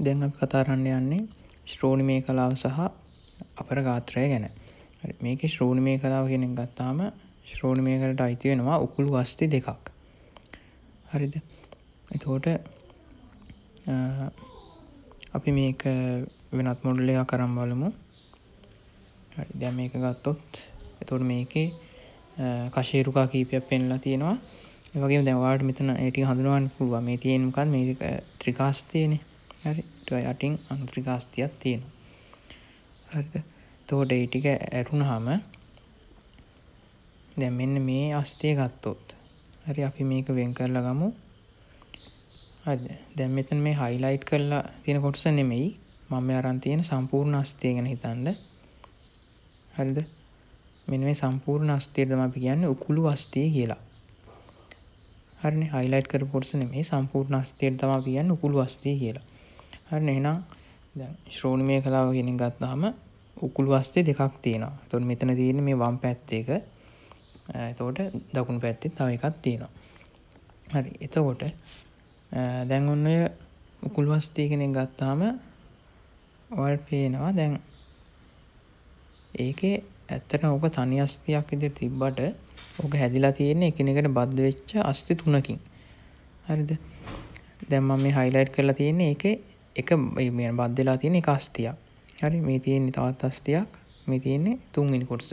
දැන් අපි කතා කරන්න යන්නේ ශ්‍රෝණිමය කලාව සහ අපර ගාත්‍රය ගැන. මේක ශ්‍රෝණිමය කලාව කියන එක ගත්තාම ශ්‍රෝණිමයකට අයිති වෙනවා උකුළු අස්ති දෙකක්. හරිද? එතකොට අපි මේක වෙනත් මොඩල් එකක් කරන් බලමු. හරි දැන් මේක ගත්තොත් එතකොට මේකේ කශේරුකා කීපයක් පෙන්ලා තියෙනවා. ඒ වගේම දැන් ඔයාලට මෙතන ඒ ටික හඳුනගන්න පුළුවන්. මේ තියෙන්නේ මොකක්ද? මේක ත්‍රිකාස්තියනේ. හරි. ඊට යටින් අනුත්‍රිකාස්තියක් තියෙනවා. හරිද? එතකොට ඒ ටික ඇරුණාම දැන් මෙන්න මේ අස්තිය ගත්තොත් හරි අපි මේක වෙන් කරලා ගමු. හරිද? දැන් මෙතන මේ highlight කරලා තියෙන කොටස නෙමෙයි මම මේ අරන් තියෙන සම්පූර්ණ අස්තිය ගැන හිතන්න. හරිද? මෙන්න මේ සම්පූර්ණ අස්තිය තමයි අපි කියන්නේ උකුළු අස්තිය කියලා. හරිනේ highlight කරපු කොටස නෙමෙයි සම්පූර්ණ අස්තිය තමයි අපි කියන්නේ උකුළු අස්තිය කියලා. හරිනේ එහෙනම් දැන් ශ්‍රෝණිමය කලාව කියන එක ගත්තාම උකුළු අස්තිය දෙකක් තියෙනවා. එතකොට මෙතන තියෙන්නේ මේ වම් පැත්තේ එක. එතකොට දකුණු පැත්තේ තව එකක් තියෙනවා. හරි. එතකොට දැන් ඔන්න ඔය උකුළු අස්තිය කෙනෙක් ගත්තාම ඔයාලට පේනවා දැන් ඒකේ ඇත්තට ඕක තනි අස්තියක් විදිහට තිබ්බට ඕක හැදිලා තියෙන්නේ එකිනෙකට බද්ධ වෙච්ච අස්ති තුනකින්. හරිද? දැන් මම මේ highlight කරලා තියෙන්නේ ඒකේ එක මේ බද්ධ වෙලා තියෙන එක අස්තියක්. හරි මේ තියෙන්නේ තවත් අස්තියක් මේ තියෙන්නේ තුන්වෙනි කොටස.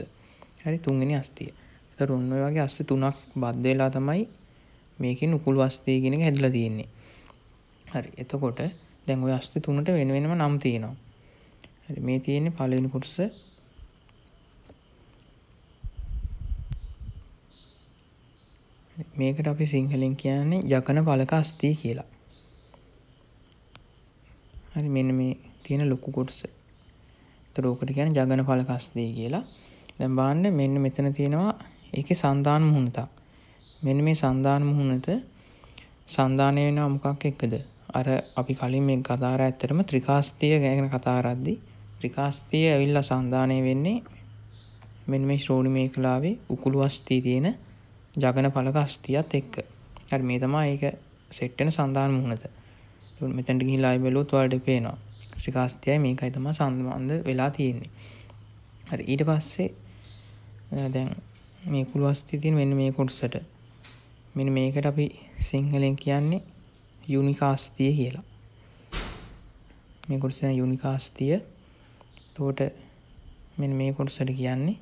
හරි තුන්වෙනි අස්තිය. ඒතර ඔන්න ඔය වගේ අස්ති තුනක් බද්ධ වෙලා තමයි මේකෙන් උකුළු අස්තිය කියන එක හැදිලා තියෙන්නේ. හරි එතකොට දැන් ওই අස්ති තුනට වෙන වෙනම නම් තියෙනවා. හරි මේ තියෙන්නේ පළවෙනි කොටස මේකට අපි සිංහලෙන් කියන්නේ යකන පලක අස්තිය කියලා. හරි මෙන්න මේ තියෙන ලොකු කොටස. ඒතර ඕකට කියන්නේ ජගන පලක අස්තිය කියලා. දැන් බලන්න මෙන්න මෙතන තියෙනවා ඒකේ සන්දාන මුහුණතක්. මෙන්න මේ සන්දාන මුහුණත සන්දානය වෙනවා මොකක් එක්කද? අර අපි කලින් මේ කතා කරා ඇත්තටම ත්‍රිකාස්තිය ගැන කතා කරද්දී ත්‍රිකාස්තිය ඇවිල්ලා සන්දානය වෙන්නේ මෙන්න මේ ශ්‍රෝණිමේ කලාවේ උකුළු අස්තිය තියෙන ජගන පලක අස්තියත් එක්ක. හරි මේ තමයි ඒක සෙට් වෙන සන්දාන මුහුණත. මෙතනට ගිහිල්ලා ආයි බැලුවොත් ඔයාලට පේනවා. ත්‍රිකාස්තියයි මේකයි තමයි සම්බන්ධ වෙලා තියෙන්නේ. හරි ඊට පස්සේ දැන් මේ කුළු අස්තිය තියෙන මෙන්න මේ කොටසට මෙන්න මේකට අපි සිංහලෙන් කියන්නේ යුනිකාස්තිය කියලා. මේ කොටස යුනිකාස්තිය. එතකොට මෙන්න මේ කොටසට කියන්නේ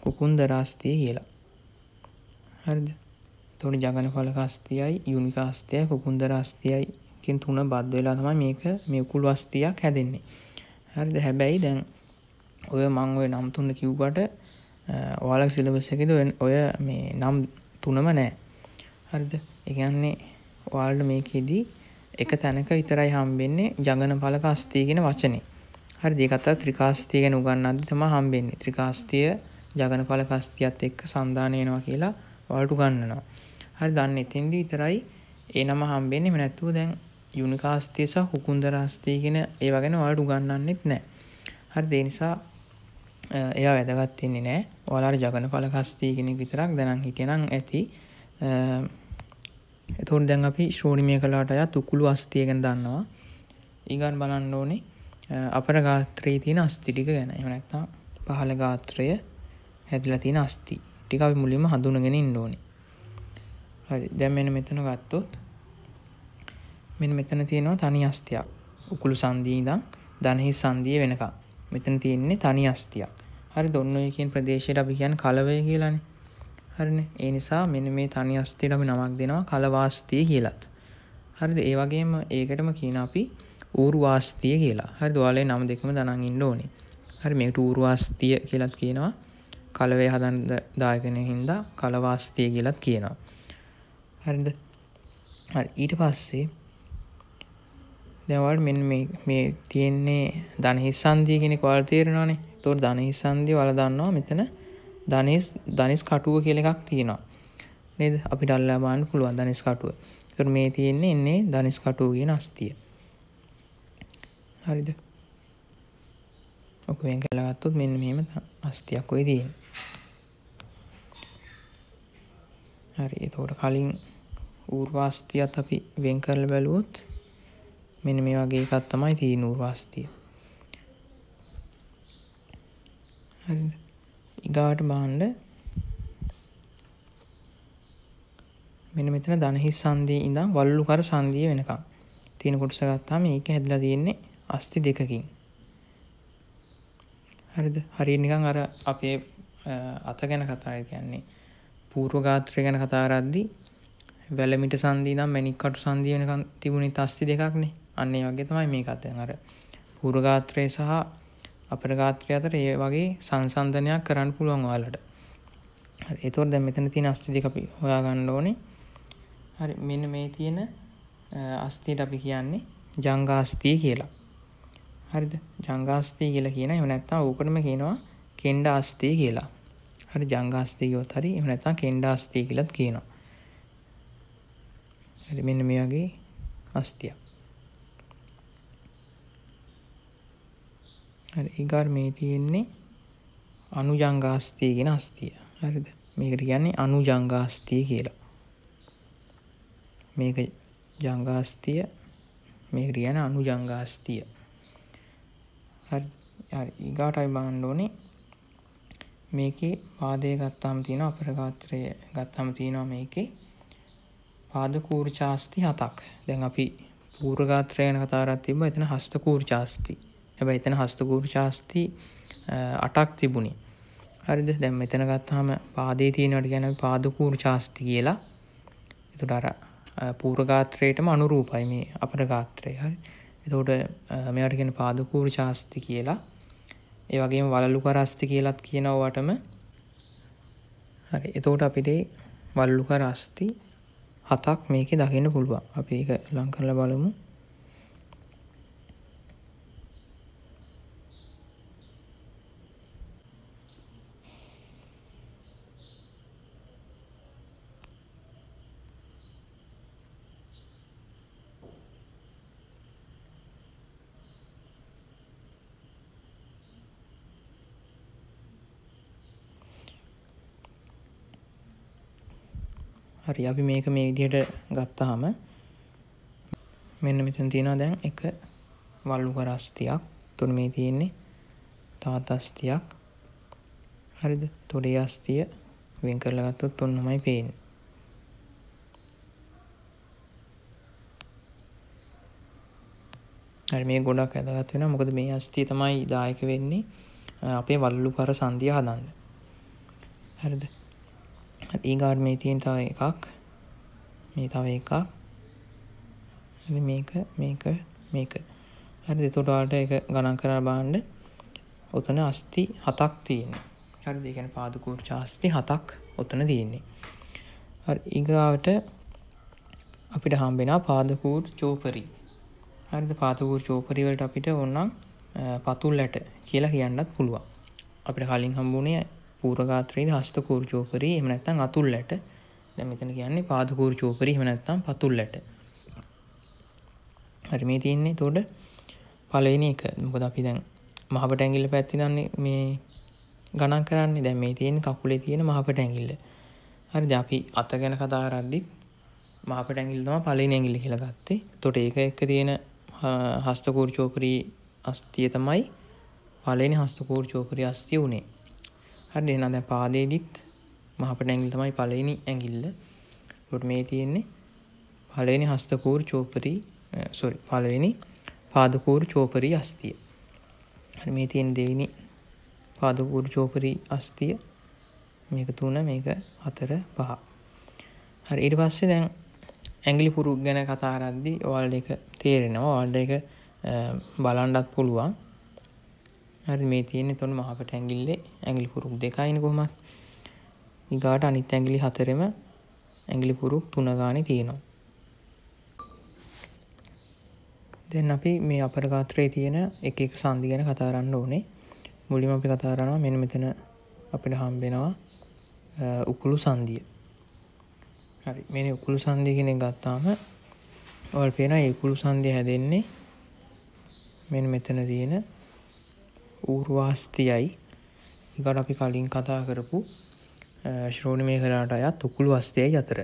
කුකුන්දරාස්තිය කියලා. හරිද? එතකොට ජගන ඵලක අස්තියයි යුනික අස්තියයි කුකුන්දර අස්තියයි කියන තුන බද්ධ වෙලා තමයි මේක මේ උකුළු අස්තියක් හැදෙන්නේ. හරිද? හැබැයි දැන් ඔය මම ඔය නම් තුන කිව්වට ඔයාලගේ සිලබස් එකේදී ඔය මේ නම් තුනම නැහැ. හරිද? ඒ කියන්නේ ඔයාලට මේකෙදී එක තැනක විතරයි හම්බෙන්නේ ජගන ඵලක අස්තිය කියන වචනේ. හරිද? ඒකත් ත්‍රිකාස්තිය ගැන උගන්වද්දි තමයි හම්බෙන්නේ. ත්‍රිකාස්තිය ජගන ඵලක අස්තියත් එක්ක සන්දාන වෙනවා කියලා ඔයාලට උගන්වනවා. හරි දන්න එතෙන්දි විතරයි ඒ නම හම්බෙන්නේ. එහෙම නැත්නම් දැන් යුනිකාස්තිය සහ හුකුන්දරාස්තිය කියන ඒවා ගැන ඔයාලට උගන්වන්නෙත් නැහැ. හරිද? ඒ නිසා එයා වැදගත් වෙන්නේ නැහැ. ඔයාලට ජගන පලකස්තිය කෙනෙක් විතරක් දැනන් හිටියනම් ඇති. එතකොට දැන් අපි ශ්‍රෝණිමය කලාට අයත් උකුළු අස්තිය ගැන දන්නවා. ඊගන් බලන්න ඕනේ අපර ගාත්‍රයේ තියෙන අස්ති ටික ගැන. එහෙම නැත්නම් පහළ ගාත්‍රය හැදිලා තියෙන අස්ති. ටික අපි මුලින්ම හඳුනගෙන ඉන්න ඕනේ. හරි. දැන් මෙන්න මෙතන ගත්තොත් මෙන්න මෙතන තියෙනවා තනි අස්තියක්. උකුළු සංදියේ ඉඳන් දණහිස් සංදිය වෙනකම්. මෙතන තියෙන්නේ තනි අස්තියක්. හරි දොන්න ඔය කියන ප්‍රදේශයට අපි කියන්නේ කලවය කියලානේ. හරිනේ. ඒ නිසා මෙන්න මේ තනි අස්තියට අපි නමක් දෙනවා කලවාස්තිය කියලාත්. හරිද? ඒ වගේම ඒකටම කියන අපි ඌරුවාස්තිය කියලා. හරිද? ඔයාලේ නම දෙකම දනන් ඉන්න ඕනේ. හරි මේකට ඌරුවාස්තිය කියලාත් කියනවා. කලවේ හදන්න දායකන හින්දා කලවාස්තිය කියලත් කියනවා. හරිද? හරි ඊට පස්සේ දැන් ඔයාලට මෙන්න මේ මේ තියෙන්නේ ධනහිස් සංධිය කියන එක ඔයාලට තේරෙනවනේ. ඒතකොට ධනහිස් සංධිය ඔයාලා දන්නවා මෙතන ධනිස් ධනිස් කටුව කියලා එකක් තියෙනවා. නේද? අපිට අල්ලා බලන්න පුළුවන් ධනිස් කටුව. ඒතකොට මේ තියෙන්නේ ඉන්නේ ධනිස් කටුව කියන අස්තිය. හරිද? ඔක වෙන් කරලා ගත්තොත් මෙන්න මෙහෙම අස්තියක් ඔය තියෙන්නේ. හරි එතකොට කලින් ඌර්වාස්තියත් අපි වෙන් කරලා බැලුවොත් මෙන්න මේ වගේ එකක් තමයි තියෙන ඌර්වාස්තිය. හරිද? ඊගාට බලන්න මෙන්න මෙතන ධනහිස් සංදියේ ඉඳන් වල්ලු කර සංදිය වෙනකම් තියෙන කොටස ගත්තාම මේක හැදලා තියෙන්නේ අස්ති දෙකකින්. හරිද? හරිය නිකන් අර අපේ අත ගැන කතා කියන්නේ පූර්ව ගාත්‍රය ගැන කතා කරද්දී වැලමිට සංදී නම් මැණික් කටු සංදිය වෙනකන් තිබුණේ තස්ති දෙකක්නේ. අන්න ඒ වගේ තමයි මේකත් දැන් අර පූර්ව ගාත්‍රය සහ අපර ගාත්‍රය අතර ඒ වගේ සංසන්දනයක් කරන්න පුළුවන් ඔයාලට. හරි. ඒතකොට දැන් මෙතන තියෙන අස්ති දෙක අපි හොයාගන්න ඕනේ. හරි. මෙන්න මේ තියෙන අස්තියට අපි කියන්නේ ජංගාස්තිය කියලා. හරිද? ජංගාස්තිය කියලා කියන එහෙම නැත්නම් ඕකටම කියනවා කෙන්ඩ අස්තිය කියලා. හරි ජංගාස්තිය කියොත් හරි එහෙම නැත්නම් කෙන්ඩ අස්තිය කියලාත් කියනවා. හරි මෙන්න මේ වගේ අස්තියක්. හරි ඊගාර මේ තියෙන්නේ අනුජංගාස්තිය කියන අස්තිය. හරිද? මේකට කියන්නේ අනුජංගාස්තිය කියලා. මේක ජංගාස්තිය මේකට කියන්නේ අනුජංගාස්තිය. හරි හරි ඊගාට අපි බලන්න ඕනේ මේකේ පාදය ගත්තාම තියෙනවා අපරගාත්‍රය ගත්තාම තියෙනවා මේකේ පාද කූර්චාස්ති හතක්. දැන් අපි පූර්වගාත්‍රය ගැන කතා කරලා තිබ්බා. එතන හස්ත කූර්චාස්ති. හැබැයි එතන හස්ත කූර්චාස්ති 8ක් තිබුණේ. හරිද? දැන් මෙතන ගත්තාම පාදයේ තියෙනවට කියන අපි පාද කූර්චාස්ති කියලා. ඒකට අර පූර්වගාත්‍රයටම අනුරූපයි මේ අපර ගාත්‍රය. හරි. එතකොට මේවට කියන පාද කූර්චාස්ති කියලා. ඒ වගේම වලලු කරස්ති කියලත් කියනවටම හරි. එතකොට අපිට වලලු කරස්ති හතක් මේකේ දකින්න පුළුවන්. අපි ඒක ලං කරලා බලමු. හරි. අපි මේක මේ විදිහට ගත්තාම මෙන්න මෙතන තියෙනවා දැන් එක වල්ලු කරස්තියක්. තුන මේ තියෙන්නේ තවත් අස්තියක් හරිද? තොඩේ අස්තිය වෙන් කරලා ගත්තොත් තුනමයි පේන්නේ. හරි මේ ගොඩක් වැදගත් වෙනවා. මොකද මේ අස්තිය තමයි දායක වෙන්නේ අපේ වල්ලු කර සංදිය හදන්න. හරිද? ඊගාට මේ තියෙන තව එකක්. මේ තව එකක්. හරි මේක මේක මේක. හරි එතකොට ඔයාලට ඒක ගණන් කරලා බලන්න. ඔතන අස්ති හතක් තියෙනවා. හරිද ඒ කියන්නේ පාදකූර්ච අස්ති හතක් ඔතන තියෙන්නේ. හරි ඊගාවට අපිට හම්බෙනවා පාදකූර් චෝපරි හරිද? පාදකූර් චෝපරි වලට අපිට ඕනනම් පතුල් ඇට කියලා කියන්නත් පුළුවන්. අපිට කලින් හම්බුනේ පූර්වගාත්‍රයේද හස්ත කූර්චෝපරී එහෙම නැත්නම් අතුල් ඇට. දැන් මෙතන කියන්නේ පාද කූර්චෝපරී එහෙම නැත්නම් පතුල් ඇට. හරි මේ තියෙන්නේ එතකොට පළවෙනි එක. මොකද අපි දැන් මහපට ඇඟිල්ල පැත්තේ දන්නේ මේ ගණන් කරන්නේ. දැන් මේ තියෙන්නේ කකුලේ තියෙන මහපට ඇඟිල්ල. හරිද? අපි අත ගැන කතා කරද්දි මහපට ඇඟිල්ල තමයි පළවෙනි ඇඟිල්ල කියලා ගත්තේ. එතකොට ඒක එක්ක තියෙන හස්ත කූර්චෝපරී අස්තිය තමයි පළවෙනි හස්ත කූර්චෝපරී අස්තිය උනේ. හරි එහෙනම් දැන් පාදයේදීත් මහපට ඇඟිල්ල තමයි පළවෙනි ඇඟිල්ල. ඒකට මේ තියෙන්නේ පළවෙනි හස්තකූර චෝපරි සෝරි පළවෙනි පාදකූර චෝපරි අස්තිය. හරි මේ තියෙන දෙවෙනි පාදකූර චෝපරි අස්තිය. මේක තුන මේක හතර පහ. හරි ඊට පස්සේ දැන් ඇඟිලි පුරුක් ගැන කතා කරද්දී ඔයාලට ඒක තේරෙනවා. ඔයාලට ඒක බලන්නත් පුළුවන්. හරි මේ තියෙන්නේ තොන මහපට ඇඟිල්ලේ ඇඟිලි පුරුක් දෙකයිනේ කොහමත්. ඊගාට අනිත් ඇඟිලි හතරෙම ඇඟිලි පුරුක් තුන ගානේ තියෙනවා. දැන් අපි මේ අපර ගාත්‍රයේ තියෙන එක එක සංදි ගැන කතා කරන්න ඕනේ. මුලින්ම අපි කතා කරනවා මෙන්න මෙතන අපිට හම්බෙනවා උකුළු සංදිය. හරි මේ උකුළු සංදිය කියන එක ගත්තාම ඔයාලට පේනවා මේ උකුළු සංදිය හැදෙන්නේ මෙන්න මෙතන තියෙන ඌර්වාස්තියයි. ඉකට අපි කලින් කතා කරපු ශ්‍රෝණ මේ කරාට අයත් උකුළු අස්තයයි අතර.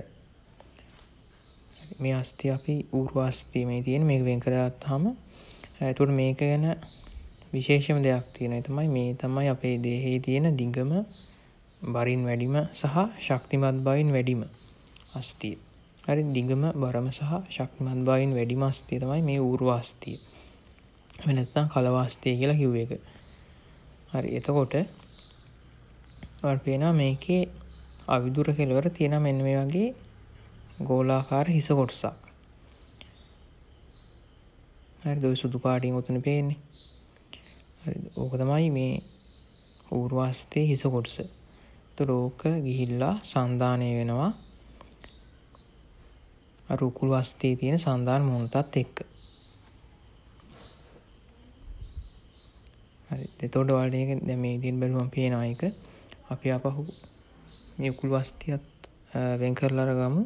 මේ අස්ති අපි ඌර්වාස්තිය මේ තියෙන මේක වෙන් කරගත්තාම එතකොට මේක ගැන විශේෂම දෙයක් තියෙන තමයි මේ තමයි අපේ දේහයේ තියෙන දිගම බරින් වැඩිම සහ ශක්තිමත් බවින් වැඩිම අස්තිය. හරි දිගම බරම සහ ශක්තිමත් බවින් වැඩිම අස්තිය තමයි මේ ඌර්වාස්තිය. නැත්තම් කලවාස්තිය කියලා කිව්ව එක හරි එතකොට පේනවා මේකේ අවිදුර කෙලවර තියෙන මෙන්න මේ වගේ ගෝලාකාර හිස කොටසක්. හරි දොයි සුදු පාටින් ඔතන පේන්නේ. හරි ඕක තමයි මේ ඌර්වාස්තයේ හිස කොටස. රෝක ගිහිල්ලා සන්ධානය වෙනවා. අරුකුල් වස්තේ තියෙන සන්ධාන මුහුණතත් එක්ක. හරි එතකොට ඔයාලට ඒක දැන් මේ ඉදින් බැලුවම පේනවා ඒක. අපි ආපහු මේ උකුල් වස්තියත් වෙන් කරලා අරගමු.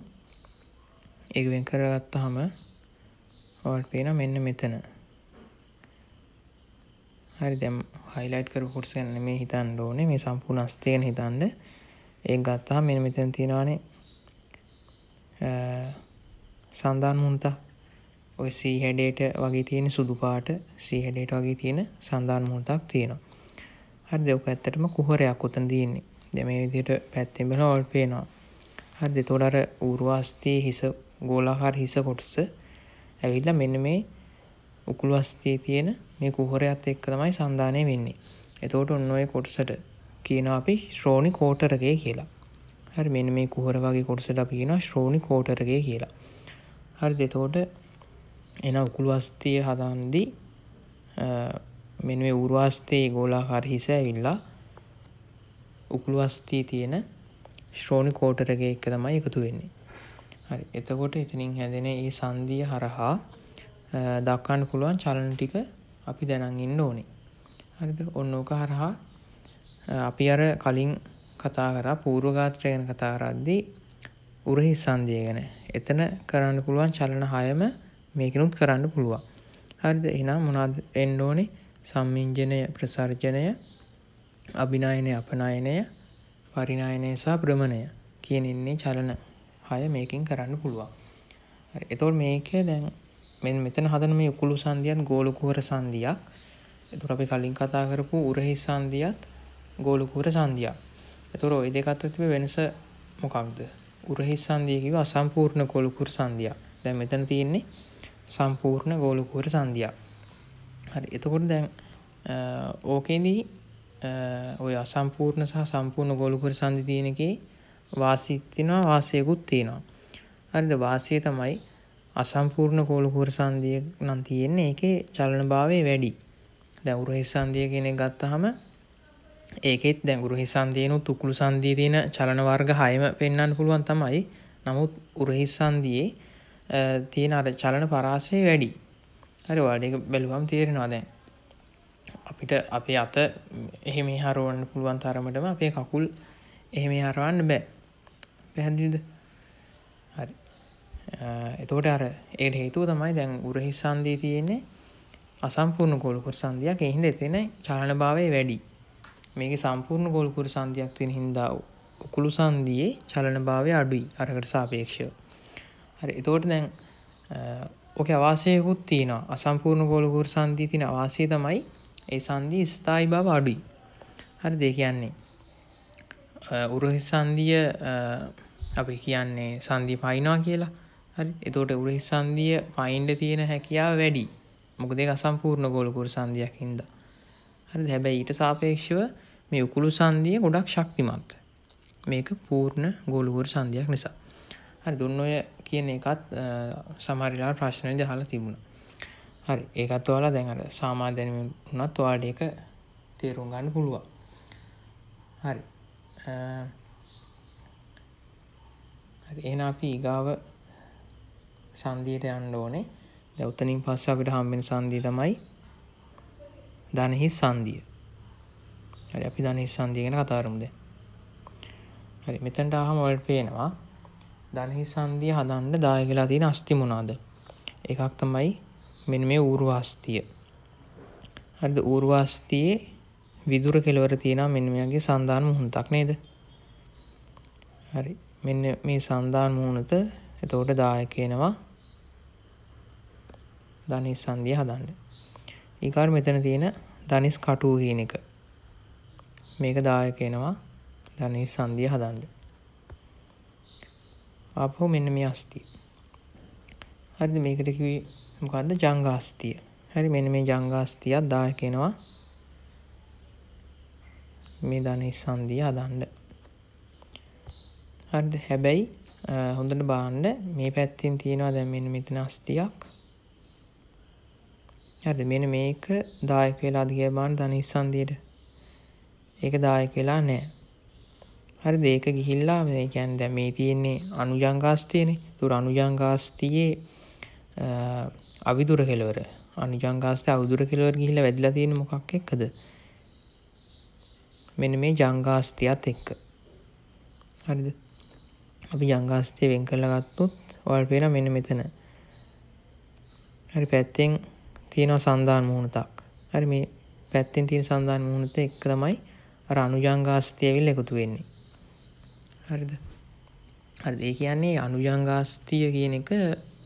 ඒක වෙන් කරගත්තාම ඔයාලට පේනවා මෙන්න මෙතන. හරි දැන් හයිලයිට් කරපු කොටස ගැන නෙමෙයි හිතන්න ඕනේ. මේ සම්පූර්ණ අස්තිය ගැන හිතන්න. ඒක ගත්තාම මෙන්න මෙතන තියෙනවානේ. සන්දාන් මුන්තා ඔය සී හැඩයට වගේ තියෙන සුදු පාට සී හැඩයට වගේ තියෙන සන්දාන් මුන්තක් තියෙනවා හරිද ඔක ඇත්තටම කුහරයක් උතන තියෙන්නේ දැන් මේ විදිහට පැත්තෙන් බලලා ඔල් පේනවා හරිද එතකොට අර ඌර්වාස්තියේ හිස ගෝලාකාර හිස කොටස ඇවිල්ලා මෙන්න මේ උකුළු අස්තියේ තියෙන මේ කුහරයත් එක්ක තමයි සන්ධානය වෙන්නේ. එතකොට ඔන්න ඔය කොටසට කියනවා අපි ශ්‍රෝණි කෝටරකය කියලා. හරි මෙන්න මේ කුහර වගේ කොටසට අපි කියනවා ශ්‍රෝණි කෝටරකය කියලා. හරිද එතකොට එන උකුළු අස්තිය හදන්දී මෙන්න මේ උරුවාස්තයේ ගෝලාකාර හිස ඇවිල්ලා උකුළු අස්තියේ තියෙන ශ්‍රෝණි කෝටරකය එක්ක තමයි එකතු වෙන්නේ. හරි එතකොට එතනින් හැදෙන ඒ සංදිය හරහා දක්වන්න පුළුවන් චලන ටික අපි දැනන් ඉන්න ඕනේ. හරිද? ඔන්න ඕක හරහා අපි අර කලින් කතා කරා පූර්වගාත්‍රය ගැන කතා කරද්දී උරහි සංදිය ගැන. එතන කරන්න පුළුවන් චලන හයම මේකිනුත් කරන්න පුළුවන්. හරිද? එහෙනම් මොනවද එන්න ඕනේ? සම්මිංජනය ප්‍රසර්ජනය අභිනයනය අපනයනය පරිනායනය සහ ප්‍රමණය කියන ඉන්නේ චලන හය මේකින් කරන්න පුළුවන්. එතකොට මේකේ දැන් මෙන් මෙතන හදන මේ උකුළු සංදියත් ගෝලකුහර සංදියක්. එතකොට අපි කලින් කතා කරපු උරහි සංදියත් ගෝලකුහර සංදියක්. එතකොට ওই දෙක අතර තිබෙන වෙනස මොකක්ද? උරහි සංදිය කිව්ව අසම්පූර්ණ ගෝලකුහර සංදියක්. දැන් මෙතන තියෙන්නේ සම්පූර්ණ ගෝලකුහර සංදියක්. හරි. එතකොට දැන් ඕකේදී ඔය අසම්පූර්ණ සහ සම්පූර්ණ ගෝලකුහර සංදි තියෙන එකේ වාසියක් තියෙනවා වාසියකුත් තියෙනවා. හරිද? වාසිය තමයි අසම්පූර්ණ කෝලකුර සංදිය නම් තියෙන්නේ ඒකේ චලන භාවය වැඩි. දැන් උරහිස් සංදිය කියන එක ගත්තාම ඒකෙත් දැන් උරහිස් සංදියනොත් උකුළු සංදියේ තියෙන චලන වර්ග 6ම පෙන්වන්න පුළුවන් තමයි. නමුත් උරහිස් සංදියේ තියෙන අර චලන පරාසය වැඩි. හරි ඔයාලට ඒක බැලුවම තේරෙනවා දැන්. අපිට අපේ අත එහෙම හරවන්න පුළුවන් තරමටම අපේ කකුල් එහෙම හරවන්න බෑ. පැහැදිලිද? හරි. එතකොට අර ඒට හේතුව තමයි දැන් උරහි සන්දී තියෙන්නේ අසම්පූර්ණ ගොල්කුර සන්ධයක් එහින්ද එතෙන චලන භාවය වැඩි මේක සම්පූර්ණ ගොල්කුර සන්ධයක් තියෙන හින්දා උකුළු සන්දියේ චලන භාවය අඩුයි අරකට සාපේක්ෂව හරි එතකොට දැන් ඕක අවාසයකුත් තියෙනවා. අසම්පූර්ණ ගොලකුර සන්දී තියෙන අවාසය තමයි ඒ සන්දී ස්ථායි බව අඩුයි. හරි දෙ කියන්නේ උරහි සන්දිය අපි කියන්නේ සන්දි පයිනවා කියලා. හරි? එතෝට උරහි සන්දිය පයින්ඩ තියෙන හැකියාව වැඩි මොකද අසම්පූර්ණ ගොලකුර සන්ධයක් හින්ද. හරි හැබැයි ඊට සාපේක්ෂව මේ උකුළු සන්දිය ගොඩක් ශක්තිමත්. මේක පූර්ණ ගොලුවර සන්ධයක් නිසා. හරි දුන්න ඔය කියන එකත් සමරිලා ප්‍රශ්නය දහලා තිබුණ හරි ඒකත් ඔයාලා දැනට සාමා දැනීම වුණත් ඔයාට එක තේරුම් ගන්න පුළුවන් හරි එන අපි ඊගාව සන්දියට යන්න ඕනේ දැන් උතනින් පස්සේ අපිට හම්බෙන සන්දිය තමයි ධනහිස් සන්දිය. හරි අපි ධනහිස් සන්දිය ගැන කතා කරමු දැන්. හරි මෙතනට ආවම ඔයාලට පේනවා ධනහිස් සන්දිය හදන්න දායක වෙලා තියෙන අස්ති මොනවාද? එකක් තමයි මෙන්න මේ ඌර්වාස්තිය. හරිද ඌර්වාස්තියේ විදුර කෙලවර තියෙනවා මෙන්න මෙයාගේ සන්දාන මුහුණතක් නේද? හරි මෙන්න මේ සන්දාන මුහුණත එතකොට දායක වෙනවා ධනිස් සංදිය හදන්න. ඊකාර මෙතන තියෙන ධනිස් කටුව කියන එක. මේක දායක වෙනවා ධනිස් සංදිය හදන්න. ආපහු මෙන්න මේ අස්තිය. හරිද මේකට කිව්වේ මොකද්ද ජංගාස්තිය. හරි මෙන්න මේ ජංගාස්තියක් දායක වෙනවා මේ ධනිස් සංදිය හදන්න. හරිද හැබැයි හොඳට බලන්න මේ පැත්තෙන් තියෙනවා දැන් මෙන්න මෙතන අස්තියක් හරි මෙන්න මේක දායක වෙලාද කියලා බලන්න ධනිස්සන්දියට. ඒක දායක වෙලා නැහැ. හරිද ඒක ගිහිල්ලා මේ කියන්නේ දැන් මේ තියෙන්නේ අනුජංගාස්තියනේ. ඒතර අනුජංගාස්තියේ අවිදුර කෙලවර අනුජංගාස්තිය අවිදුර කෙලවර ගිහිල්ලා වැදිලා තියෙන්නේ මොකක් එක්කද? මෙන්න මේ ජංගාස්තියත් එක්ක. හරිද? අපි ජංගාස්තිය වෙන් කරලා ගත්තොත් ඔයාලට පේනවා මෙන්න මෙතන. හරි පැත්තෙන් තියෙනවා සන්දාන මුහුණතක්. හරි මේ පැත්තෙන් තියෙන සන්දාන මුහුණත එක තමයි අර අනුජංගාස්තිය ඇවිල්ලා එකතු වෙන්නේ. හරිද? හරිද? ඒ කියන්නේ අනුජංගාස්තිය කියන එක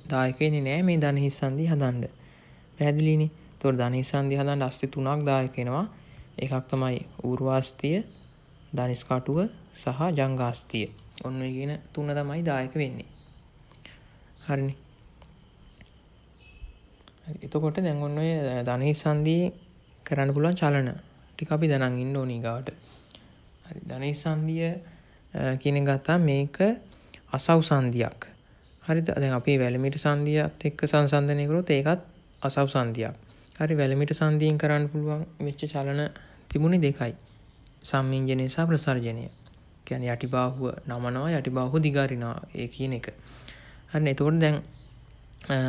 දායක වෙන්නේ නෑ මේ ධනහිස් සංදි හදන්න. පැහැදිලිනේ? ඒතකොට ධනහිස් සංදි හදන්න අස්ති තුනක් දායක වෙනවා. එකක් තමයි ඌර්වාස්තිය, ධනිස් කටුව සහ ජංගාස්තිය. ඔන්න ඔය කියන තුන තමයි දායක වෙන්නේ. හරිනේ. එතකොට දැන් ඔන්න ඔය ධනහිස් සංදී කරන්න පුළුවන් චලන ටික අපි දැනන් ඉන්න ඕනි ගාවට. හරි ධනහිස් සංදිය කියන ගත්තා මේක අසව් සංදියක්. හරිද? දැන් අපි වැලමිට සංදියත් එක්ක සංසන්දනය කරොත් ඒකත් අසව් සංදියක්. හරි වැලමිට සංදියෙන් කරන්න පුළුවන් වෙච්ච චලන තිබුණේ දෙකයි. සම්මිංජනය සහ ප්‍රසර්ජනය. කියන්නේ යටිබාහුව නමනවා යටිබාහුව දිගාරිනවා ඒ කියන එක. හරි එතකොට දැන්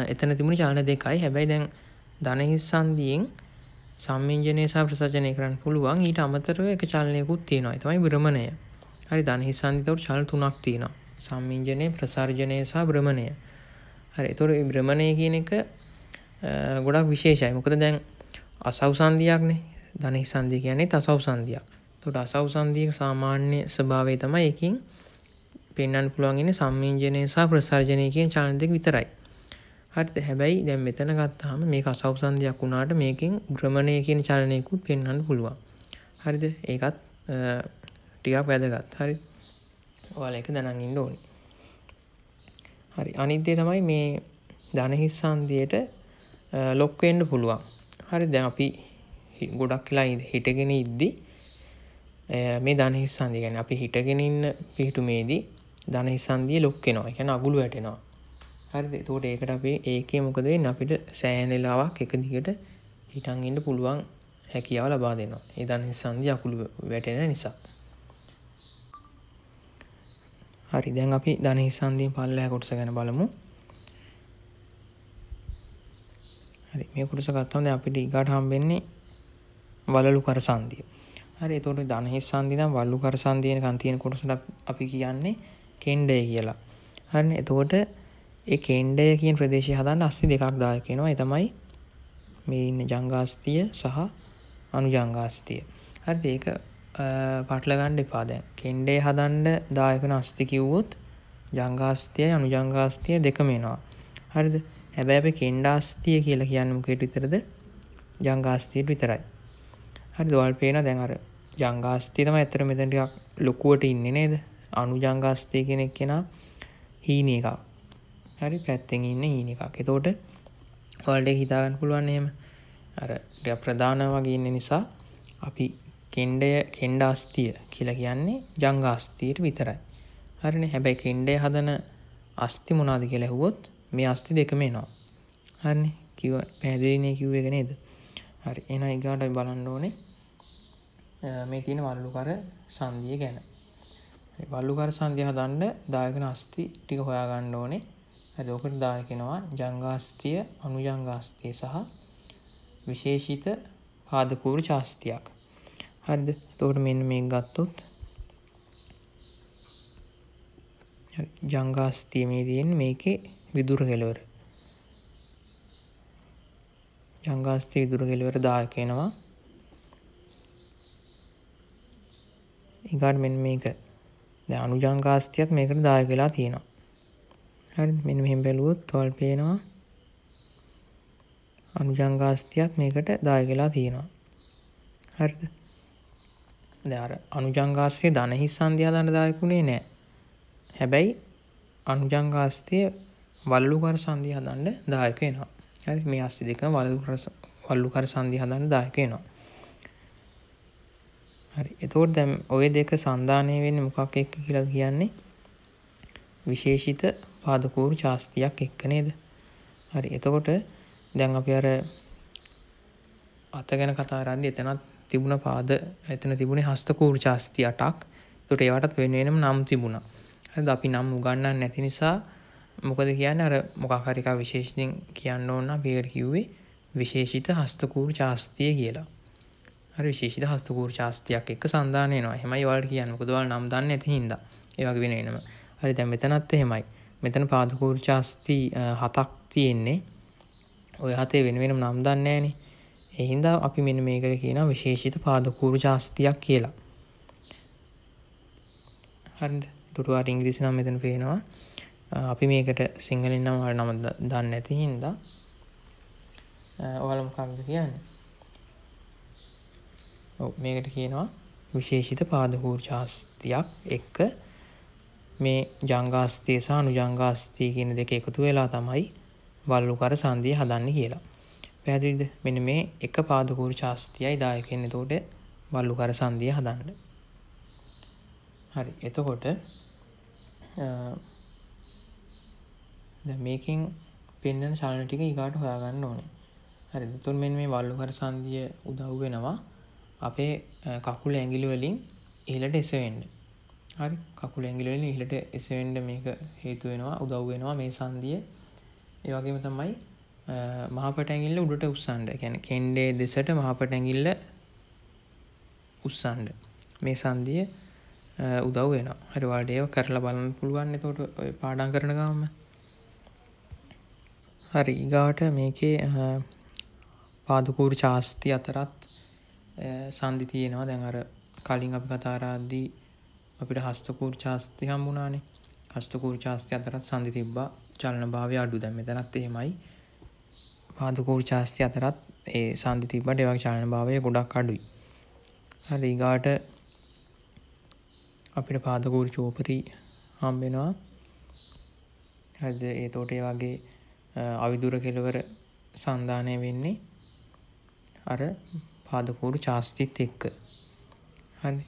එතන තිබුණ චලන දෙකයි හැබැයි දැන් ධනහිස් සන්දියෙන් සම්මිංජනය සහ ප්‍රසජනය කරන්න පුළුවන් ඊට අමතරව එක චලනයකුත් තියෙනවා ඒ තමයි භ්‍රමණය. හරි ධනහිස් සන්දිතවට චලන තුනක් තියෙනවා. සම්මිංජනය ප්‍රසර්ජනය සහ භ්‍රමණය. හරි ඒතකොට මේ භ්‍රමණය කියන එක ගොඩක් විශේෂයි. මොකද දැන් අසව් සන්දියක්නේ. ධනහිස් සන්දිය කියන්නේ අසව් සන්දියක්. එතකොට අසව් සන්දියක සාමාන්‍ය ස්වභාවය තමයි එකකින් පෙන්වන්න පුළුවන් ඉන්නේ සම්මිංජනය සහ ප්‍රසර්ජනය කියන චලන දෙක විතරයි. හරිද හැබැයි දැන් මෙතන ගත්තාම මේක අසවසන්ධයක් වුණාට මේකෙන් භ්‍රමණය කියන චලනයකුත් පෙන්වන්න පුළුවන්. හරිද? ඒකත් ටිකක් වැදගත්. හරි. ඔයාලා ඒක දැනන් ඉන්න ඕනේ. හරි. අනිත් දේ තමයි මේ ධනහිස් සංදියට ලොක් වෙන්න පුළුවන්. හරි. දැන් අපි ගොඩක් වෙලා හිටගෙන ඉද්දි මේ ධනහිස් සංදිය කියන්නේ අපි හිටගෙන ඉන්න පිහිටුමේදී ධනහිස් සංදිය ලොක් වෙනවා. ඒ කියන්නේ අගුළු වැටෙනවා. හරිද එතකොට ඒකට අපි ඒකේ මොකද වෙන්නේ අපිට සෑහෙන වෙලාවක් එක දිගට හිටන් ඉන්න පුළුවන් හැකියාව ලබා දෙනවා. ඒ දන්නේ සංදි අකුළු වැටෙන නිසා. හරි දැන් අපි ධනෙහි සංදියෙන් පල්ලෙහා කොටස ගැන බලමු. හරි මේ කොටස ගත්තම දැන් අපිට ඊගාට හම්බෙන්නේ වලලු කර සංදිය. හරි එතකොට ධනෙහි සංදි නම් වලලු කර සංදියනකන් තියෙන කොටසට අපි කියන්නේ කෙන්ඩය කියලා. හරිනේ එතකොට ඒ කේන්ඩය කියන ප්‍රදේශය හදන්න අස්ති දෙකක් දායක වෙනවා. ඒ තමයි මේ ඉන්න ජංගාස්තිය සහ අනුජංගාස්තිය. හරිද? ඒක පටල ගන්න එපා දැන්. කෙන්ඩේ හදන්න දායක වෙන අස්ති කිව්වොත් ජංගාස්තියයි අනුජංගාස්තිය දෙකම එනවා. හරිද? හැබැයි අපි කෙන්ඩාස්තිය කියලා කියන්නේ මොකේට විතරද? ජංගාස්තියට විතරයි. හරිද? ඔයාලට පේනවා දැන් අර ජංගාස්තිය තමයි ඇත්තට මෙතන ටිකක් ලොකුවට ඉන්නේ නේද? අනුජංගාස්තිය කියන එක කෙනා හීනි එකක්. හරි පැත්තෙන් ඉන්න හීන එකක් එතෝට වල්ඩ හිතාගන්න පුළුවන් එහෙම අර ප්‍රධාන වගේ ඉන්න නිසා අපි කෙන්ඩය කෙන්ඩාස්තිය කියලා කියන්නේ ජංගාස්තියට විතරයි. හරින? හැබැයි කෙන්ඩය හදන අස්ති මොනාද කියලා ඇහුවොත් මේ අස්ති දෙකම එනවා. හරි කිව පැදිලිනේ කිව්ව එක නේද? හරි. එන ඉගාට බලන්න ඕනේ මේ තියෙන වල්ලුකර සන්දිය ගැන. වල්ලුකර සන්දිය හදන්න දායකන අස්ති ටික හොයාගන්න ඕනේ. හරි ඔකට දායකෙනවා ජංගාස්තිය අනුජංගාස්තිය සහ විශේෂිත පාදපූර්ව ශාස්තියක්. හරිද? එතකොට මෙන්න මේක ගත්තොත් ජංගාස්තිය මේ තියෙන්නේ මේකේ විදුර කෙලවර ජංගාස්තිය විදුර කෙලවර දායක වෙනවා. ඊගාට මෙන්න මේක. දැන් අනුජංගාස්තියත් මේකට දායක වෙලා තියෙනවා. හරි මෙන්න මෙහෙම බැලුවොත් තවල් පේනවා. අනුජංගාස්තියක් මේකට දායක වෙලා තියෙනවා. හරිද? දැන් අර අනුජංගාස්තිය ධන හිස් සංධිය හදන්න දායකුනේ නැහැ හැබැයි අනුජංගාස්තිය වල්ලුකර සංධිය හදන්න දායක වෙනවා. හරි මේ අස්ති දෙකම වල්ලුකර වල්ලුකර සංධිය හදන්න දායක වෙනවා. හරි එතකොට දැන් ওই දෙක සන්දානය වෙන්නේ මොකක් එක්ක කියලා කියන්නේ? විශේෂිත පාදකූරු ශාස්තියක් එක්ක නේද? හරි එතකොට දැන් අපි අර අත ගැන කතා කරද්දී එතනත් තිබුණ පාද එතන තිබුණේ හස්තකූරු ශාස්ති 8ක් ඒකට ඒවටත් වෙන වෙනම නම් තිබුණා හරිද අපි නම් උගන්වන්නේ නැති නිසා මොකද කියන්නේ අර මොකක් හරි එකක් විශේෂයෙන් කියන්න ඕන නම් අපි ඒකට කිව්වේ විශේෂිත හස්තකූරු ශාස්තිය කියලා හරි විශේෂිත හස්තකූරු ශාස්ත්‍රයක් එක්ක සන්දාන වෙනවා. එහෙමයි ඔයාලට කියන්නේ. මොකද ඔයාලා නම් දන්නේ නැති හින්දා. ඒ වගේ වෙන වෙනම. හරි දැන් මෙතනත් එහෙමයි. මෙතන පාදකූරු ශාස්ත්‍රි හතක් තියෙන්නේ. ඔය හතේ වෙන වෙනම නම් දන්නේ නැහනේ. ඒ හින්දා අපි මෙන්න මේකට කියනවා විශේෂිත පාදකූරු ශාස්ත්‍රයක් කියලා. හරිද? ඒකට වාට ඉංග්‍රීසි නම් මෙතන පේනවා. අපි මේකට සිංහලෙන් නම් නම දන්නේ නැති හින්දා ඔයාලා මොකක්ද කියන්නේ? මේකට කියනවා විශේෂිත පාදකූර් ශාස්ත්‍රයක් එක්ක මේ ජංගාස්තිය සහ අනුජංගාස්තිය කියන දෙක එකතු වෙලා තමයි වල්ලුකර සංදිය හදන්නේ කියලා. පැහැදිලිද? මෙන්න මේ එක පාදකූර් ශාස්ත්‍රයයි දායකයන් එතකොට වල්ලුකර සංදිය හදන්න. හරි. එතකොට දැන් මේකෙන් පෙන්වන චලන ටික ඊගාට හොයාගන්න ඕනේ. හරිද? එතකොට මෙන්න මේ වල්ලුකර සංදිය උදව් වෙනවා අපේ කකුල ඇඟිලි වලින් ඉහළට එසවෙන්න. හරි කකුල ඇඟිලි වලින් ඉහළට එසවෙන්න මේක හේතු වෙනවා උදව් වෙනවා මේ සංදිය. ඒ වගේම තමයි මහපට ඇඟිල්ල උඩට උස්සන්න. ඒ කියන්නේ කෙන්ඩේ දෙසට මහපට ඇඟිල්ල උස්සන්න. මේ සංදිය උදව් වෙනවා. හරි ඔයාලට ඒක කරලා බලන්න පුළුවන් එතකොට ඔය පාඩම් කරන ගමන්. හරි ඊගාට මේකේ පාදකූරු ශාස්ත්‍රය අතරත් සන්ධි තියෙනවා දැන් අර කලින් අපි කතා කරද්දී අපිට හස්තකූර් ශාස්ත්‍රය හම්බුණානේ හස්තකූර් ශාස්ත්‍රය අතරත් සන්ධි තිබ්බා චලන භාවය අඩු දැන් මෙතනත් එහෙමයි පාදකූර් ශාස්ත්‍රය අතරත් ඒ සන්ධි තිබ්බට ඒ වගේ චලන භාවය ගොඩක් අඩුයි. හරි ඊගාට අපිට පාදකූර් චෝපරි හම්බ වෙනවා හරිද? ඒතෝට ඒ වගේ අවිදුර කෙලවර සන්ධානය වෙන්නේ අර පාදකූරු ශාස්තිත් එක්ක. හරි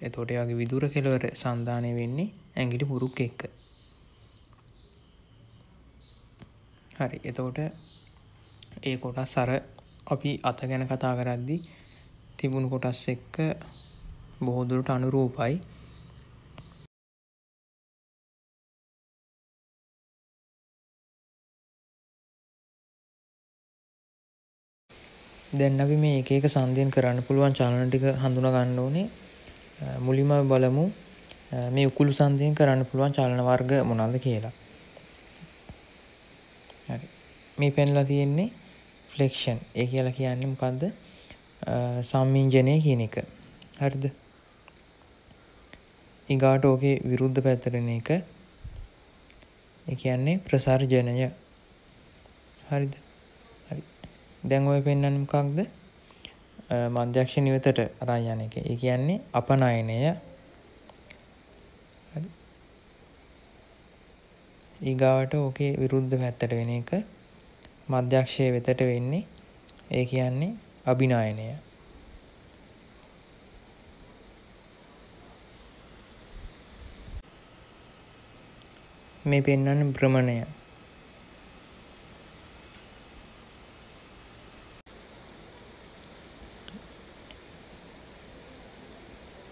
එතකොට වගේ විදුර කෙලවර සන්ධානය වෙන්නේ ඇඟිලි පුරුක් එක්ක. හරි එතකොට ඒ කොටස් අර අපි අත ගැන කතා කරද්දි තිබුණු කොටස් එක්ක බොහෝදුරට අනුරූපයි දැන් අපි මේ එක එක සංදීන් කරන්න පුළුවන් චලන ටික හඳුනා ගන්න ඕනේ. මුලින්ම බලමු මේ උකුළු සංදීන් කරන්න පුළුවන් චලන වර්ග මොනවාද කියලා. හරි. මේ පෙන්ලා තියෙන්නේ ෆ්ලෙක්ෂන්. ඒ කියලා කියන්නේ මොකද්ද? සම්මිංජනය කියන එක. හරිද? ඊගාට ඕකේ විරුද්ධ පැත්තට එන එක. ඒ කියන්නේ ප්‍රසර්ජනය. හරිද? දැන් ඔය පෙන්වන්නේ මොකක්ද? මධ්‍යක්ෂ නිවතට අරන් යන එක. ඒ කියන්නේ අපනයනය. හරි. ඊගාවට ඕකේ විරුද්ධ පැත්තට වෙන එක මධ්‍යක්ෂයේ වෙතට වෙන්නේ. ඒ කියන්නේ අභිනයනය. මේ පෙන්වන්නේ භ්‍රමණය.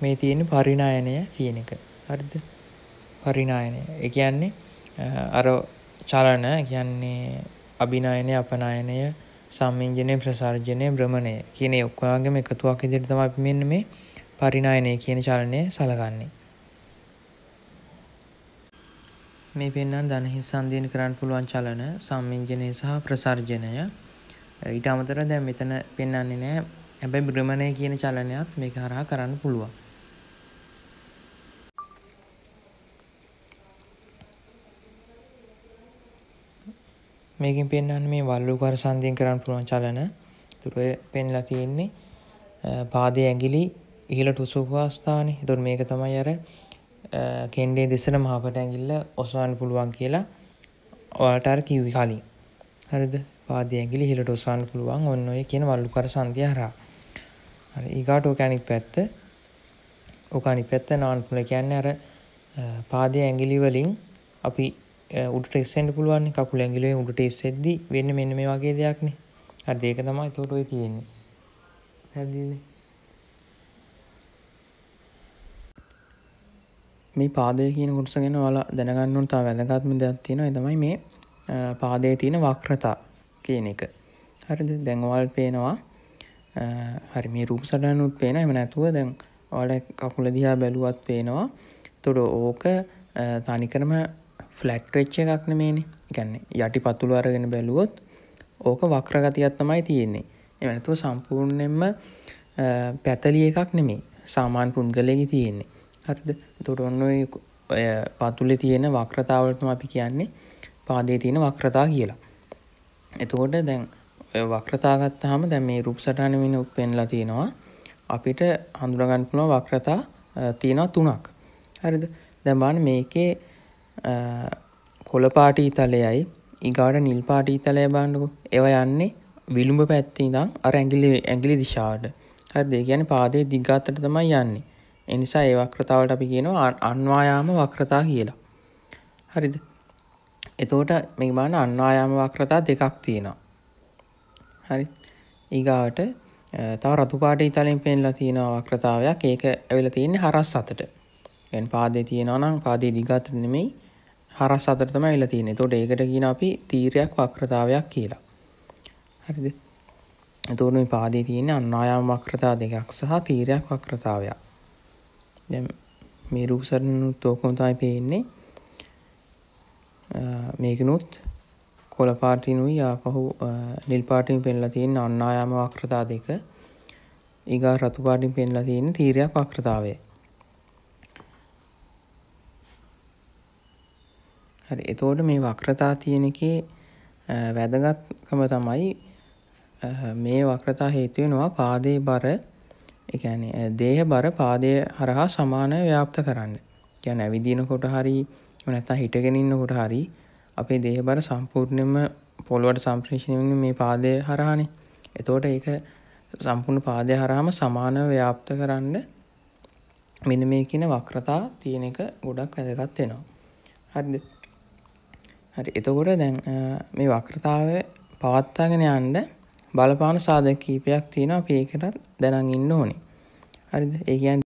මේ තියෙන පරිණායනය කියන එක හරිද පරිණායනය ඒ කියන්නේ අර චලන කියන්නේ අභිනයනය අපනයනය සම්මිංජනය ප්‍රසර්ජනය භ්‍රමණය කියන ඔක්කොයාගේම එකතුවක් ඉදිරි තමයි අපි මෙන්න මේ පරිණායනය කියන චලනය සලකන්නේ. මේ පෙන්වන ධනහිස් සංදීන කරන්න පුළුවන් චලන සම්මිංජනය සහ ප්‍රසර්ජනය. ඊට අමතරව දැන් මෙතන පෙන්වන්නේ නැහැ හැබැයි භ්‍රමණය කියන චලනයත් මේක හරහා කරන්න පුළුවන්. මේකින් පෙන්වන්න මේ වල්ලුකර සන්ධියෙන් කරන්න පුළුවන් චලන. ඒතර ඔය පෙන්ලා තියෙන්නේ පාදයේ ඇඟිලි ඉහළට උසුපු අවස්ථාවනේ. ඒතර මේක තමයි අර කෙන්ඩේ දෙසට මහපට ඇඟිල්ල ඔසවන්න පුළුවන් කියලා ඔයාලට අර කිව්වේ කලින්. හරිද? පාදයේ ඇඟිලි ඉහළට ඔසවන්න පුළුවන් ඔන්න ඔය කියන වල්ලුකර සන්ධිය හරහා. හරි ඊගාට ඕක අනිත් පැත්ත. ඕක අනිත් පැත්ත නාන පුළුවන් කියන්නේ අර පාදයේ ඇඟිලි වලින් අපි උඩට එස්සෙන්ට පුළුවන් කකුල ඇඟිලෙන් උඩට එස්සෙද්දි වෙන්නේ මෙන්න මේ වගේ දෙයක්නේ. හරිද? ඒක තමයි එතකොට ඔය තියෙන්නේ. පැහැදිලිද? මේ පාදය කියන කොටස ගැන ඔයාලා දැනගන්න ඕන තව වැදගත්ම දෙයක් තියෙනවා. ඒ තමයි මේ පාදයේ තියෙන වක්‍රතා කියන එක. හරිද? දැන් ඔයාලට පේනවා හරි මේ රූප සටහනුත් පේනවා. එහෙම නැතුව දැන් ඔයාලා කකුල දිහා බැලුවත් පේනවා. එතකොට ඕක තනිකරම ෆ්ලැට් වෙච්ච එකක් නෙමේනේ. ඒ කියන්නේ යටි පතුල අරගෙන බැලුවොත් ඕක වක්‍ර ගතියක් තමයි තියෙන්නේ. එහෙම නැතුව සම්පූර්ණයෙන්ම පැතලි එකක් නෙමෙයි. සාමාන්‍ය පුද්ගලයෙකි තියෙන්නේ. හරිද? එතකොට ඔන්න ඔය පතුලේ තියෙන වක්‍රතාවලටම අපි කියන්නේ පාදයේ තියෙන වක්‍රතා කියලා. එතකොට දැන් ඔය වක්‍රතා ගත්තාම දැන් මේ රූප සටහන වෙන පෙන්ලා තියෙනවා. අපිට හඳුනා ගන්න පුළුවන් වක්‍රතා තියෙනවා තුනක්. හරිද? දැන් බලන්න මේකේ කොළපාටී තලයයි. ඉගාට නිල්පාටී තලය බාණ්ඩකු එව යන්නේ විළුඹ පැත්ති දම් අර ඇගිලි ඇගිලි දිශාට හර දෙ ගැන පාදය දිගාතට තමයි යන්නේ. එනිසා ඒ වක්‍රතාවට අපි කියනවා අන්වායාම වක්‍රතා කියලා. හරිද? එතෝට මේ බාන අන්වායාම වක්‍රතා දෙකක් තියෙනවා. හරි? ඊගාවට තව රතුපාට ඉතලින් පෙන්ලා තියෙන වක්‍රතාවයක්. ඒක ඇවිල තියෙන්නේ හරස් අතට. ගැන් පාදේ තියෙනවා නම් පාදේ දිගාතට නෙමෙයි. හරස් අතට තමයි ඇවිල්ලා තියෙන්නේ. එතකොට ඒකට කියන අපි තීරයක් වක්‍රතාවයක් කියලා. හරිද? එතකොට මේ පාදේ තියෙන අන්වායාම වක්‍රතා දෙකක් සහ තීරයක් වක්‍රතාවයක්. දැන් මේ රූප සරණුත් ඕකම තමයි පේන්නේ. මේකනොත් කොළ පාටිනුයි ආපහු නිල් පාටින් පෙන්ලා තියෙන අන්නායාම වක්‍රතා දෙක. ඊගා රතු පාටින් පෙන්ලා තියෙන තීරයක් වක්‍රතාවය. හරි එතකොට මේ වක්‍රතා තියෙන එකේ වැදගත්කම තමයි මේ වක්‍රතා හේතු වෙනවා පාදයේ බර ඒ කියන්නේ දේහ බර පාදය හරහා සමානව ව්‍යාප්ත කරන්න. කියන්නේ ඇවිදිනකොට හරි නැත්නම් හිටගෙන ඉන්නකොට හරි අපේ දේහ බර සම්පූර්ණයෙන්ම පොළොවට සම්ප්‍රේෂණය වෙන්නේ මේ පාදය හරහානේ. එතකොට ඒක සම්පූර්ණ පාදය හරහාම සමානව ව්‍යාප්ත කරන්න මෙන්න මේ කියන වක්‍රතා තියෙන එක ගොඩක් වැදගත් වෙනවා. හරිද? හරි එතකොට දැන් මේ වක්‍රතාවය පවත්වාගෙන යන්න බලපාන සාධක කීපයක් තියෙනවා අපි ඒකටත් දැනන් ඉන්න ඕනේ. හරිද? ඒ කියන්නේ